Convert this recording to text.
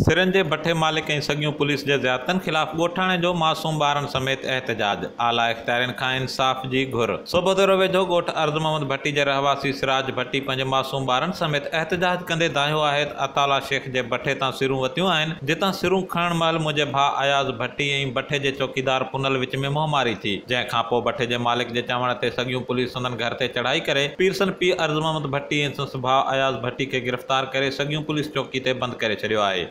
सिरनि जे भठे मालिक ऐं सॻियूं पुलिस जे ज़ियादतनि ख़िलाफ़ ॻोठाणे जो मासूम ॿारनि समेत एहतजाज। आला इख़्तियारनि इंसाफ़ जी घुर। सोबोदेरो वेझो ॻोठ अर्ज़ मोहम्मद भट्टी जे रहवासी सिराज भट्टी पंहिंजे मासूम ॿारनि समेत एहतजाज कंदे दाहियो आहे। त अताला शेख जे भठे तां सिरूं वरितियूं आहिनि, जितां सिरूं खणण महिल मुंहिंजे अयाज़ भट्टी ऐं भठे जे चौकीदार पुनल विच में मोहमारी थी। जंहिंखां पोइ जे मालिक जे चवण ते सॻियूं पुलिस संदन घर ते चढ़ाई करे पीरसन पीउ अर्ज़ मोहम्मद भट्टी ऐं संदसि भाउ अयाज़ भट्टी खे गिरफ़्तार करे सॻियूं पुलिस चौकी ते बंदि करे छॾियो आहे।